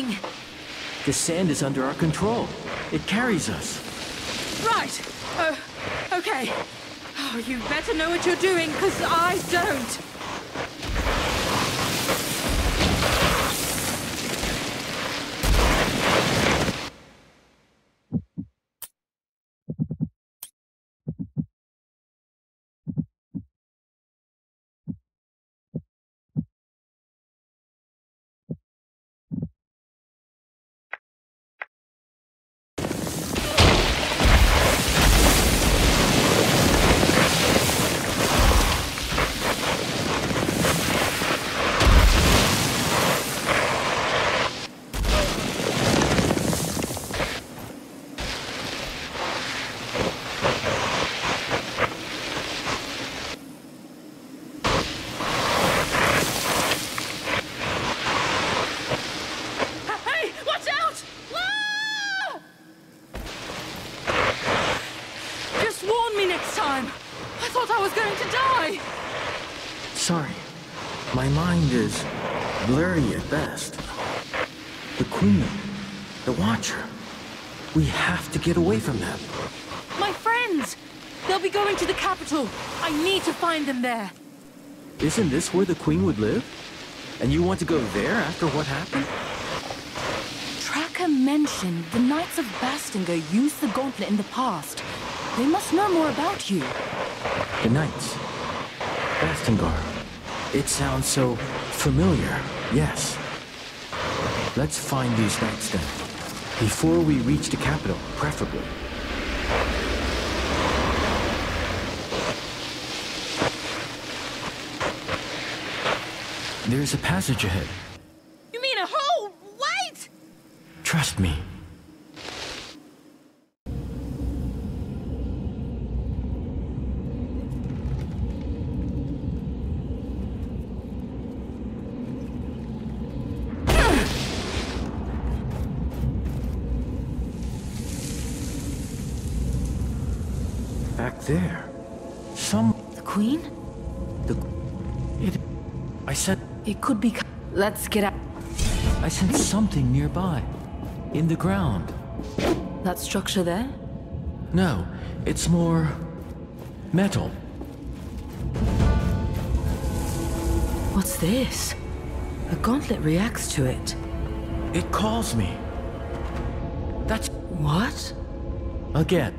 What is happening? The sand is under our control. It carries us. Right. Oh, okay. Oh, you better know what you're doing, because I don't. Time. I thought I was going to die. Sorry. My mind is blurry at best. The Queen, the Watcher. We have to get away from them. My friends! They'll be going to the capital. I need to find them there. Isn't this where the Queen would live? And you want to go there after what happened? Tracker mentioned the Knights of Bastengar used the gauntlet in the past. They must know more about you. The Knights. Bastengar. It sounds so familiar, yes. Let's find these knights then. Before we reach the capital, preferably. There's a passage ahead. You mean a hole? Wait! Trust me. Back there. Some... The Queen? The... It... I said... It could be... Let's get out. I sensed something nearby. In the ground. That structure there? No, it's more... metal. What's this? A gauntlet reacts to it. It calls me. That's... What? Again.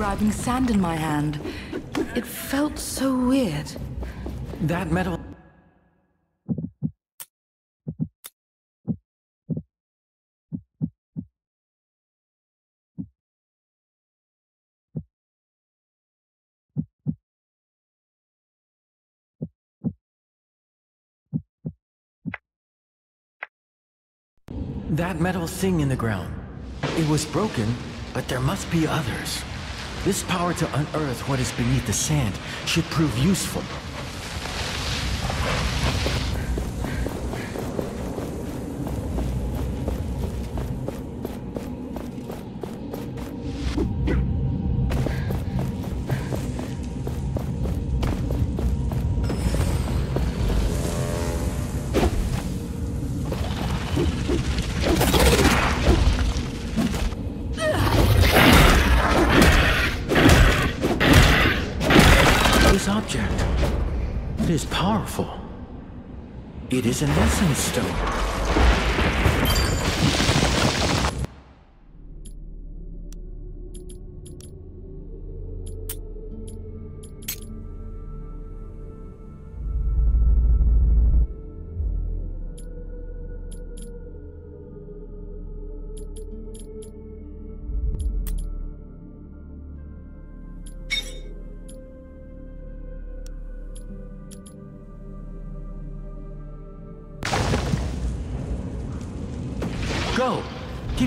Grabbing sand in my hand. It felt so weird. That metal... That metal thing in the ground. It was broken, but there must be others. This power to unearth what is beneath the sand should prove useful. It is powerful. It is an essence stone.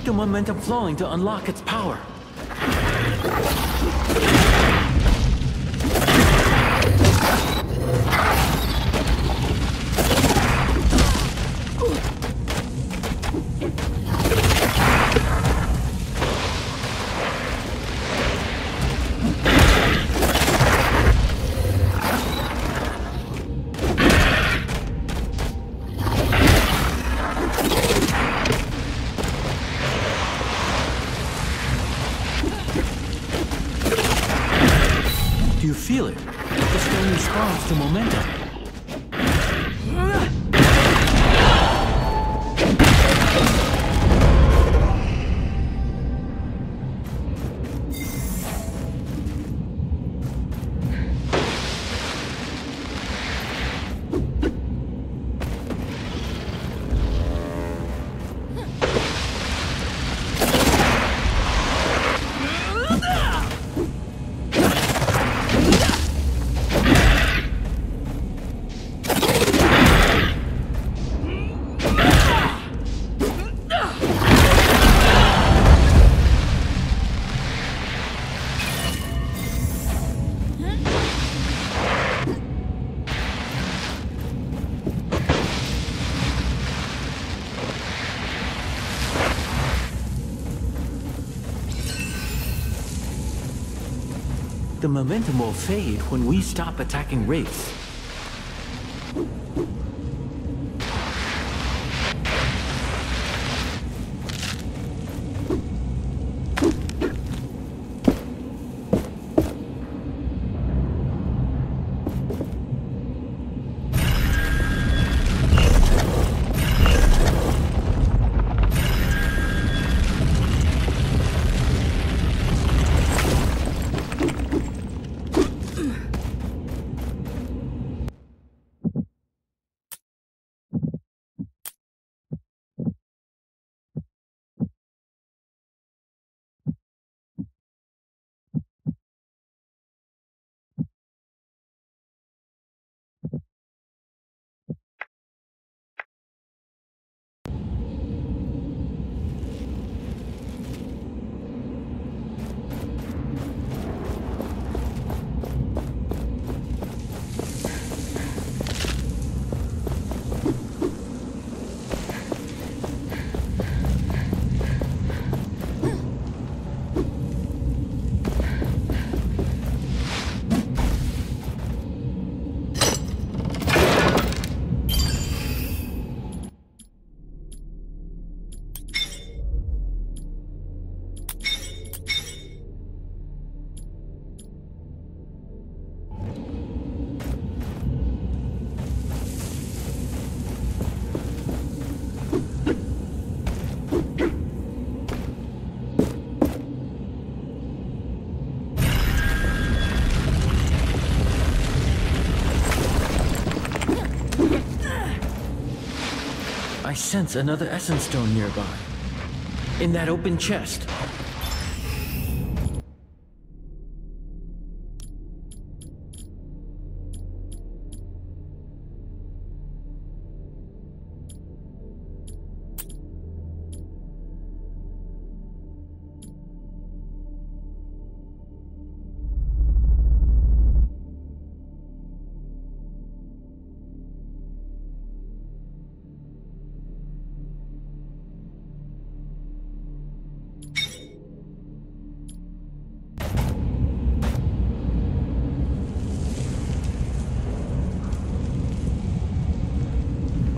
Keep the momentum flowing to unlock its power. You feel it. The stone responds to momentum. The momentum will fade when we stop attacking Wraiths. Sense another Essence Stone nearby. In that open chest.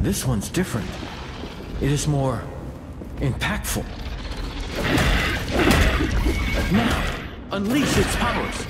This one's different. It is more impactful. Now, unleash its powers.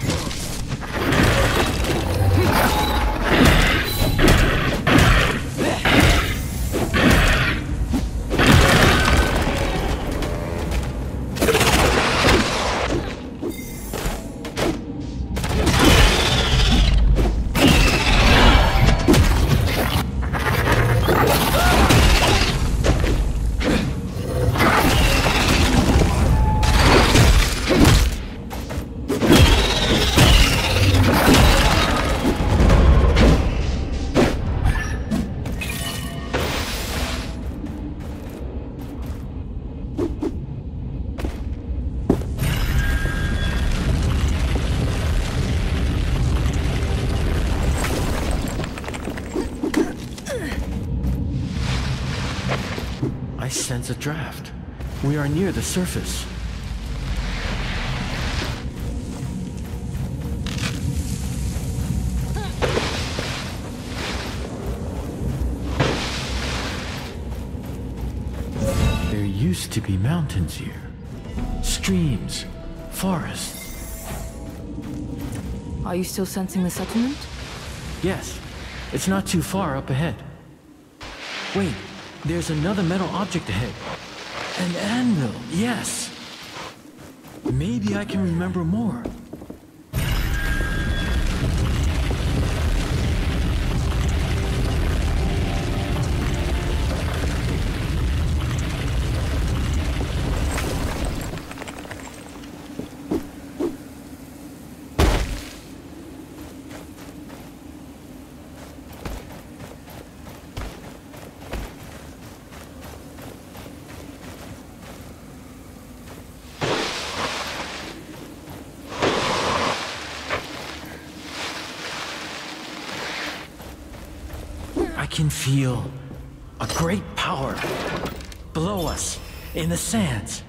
Are near the surface. There used to be mountains here. Streams, forests. Are you still sensing the settlement? Yes, it's not too far up ahead. Wait, there's another metal object ahead. An anvil, yes. Maybe I can remember more. Can feel a great power below us in the sands.